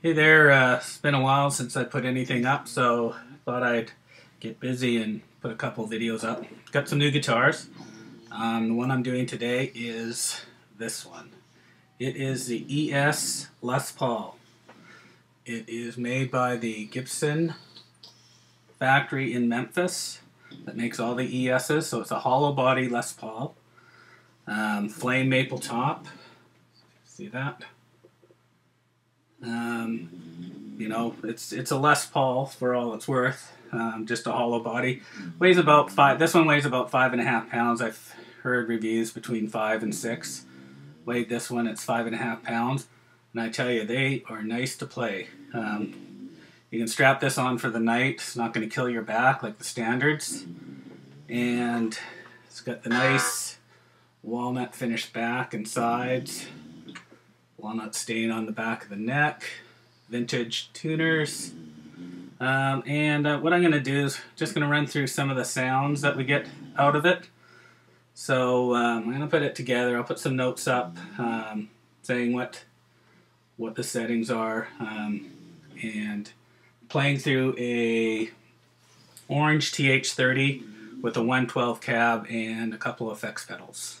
Hey there, uh, it's been a while since I put anything up, so thought I'd get busy and put a couple videos up. Got some new guitars. Um, the one I'm doing today is this one. It is the ES Les Paul. It is made by the Gibson factory in Memphis that makes all the ESs, so it's a hollow body Les Paul. Um, flame maple top. See that? Um, you know, it's it's a Les Paul for all it's worth. Um, just a hollow body. Weighs about five. This one weighs about five and a half pounds. I've heard reviews between five and six. Weighed this one. It's five and a half pounds, and I tell you, they are nice to play. Um, you can strap this on for the night. It's not going to kill your back like the standards, and it's got the nice walnut finished back and sides walnut stain on the back of the neck, vintage tuners. Um, and uh, what I'm going to do is just going to run through some of the sounds that we get out of it. So um, I'm going to put it together. I'll put some notes up um, saying what what the settings are um, and playing through a orange TH30 with a 112 cab and a couple of effects pedals.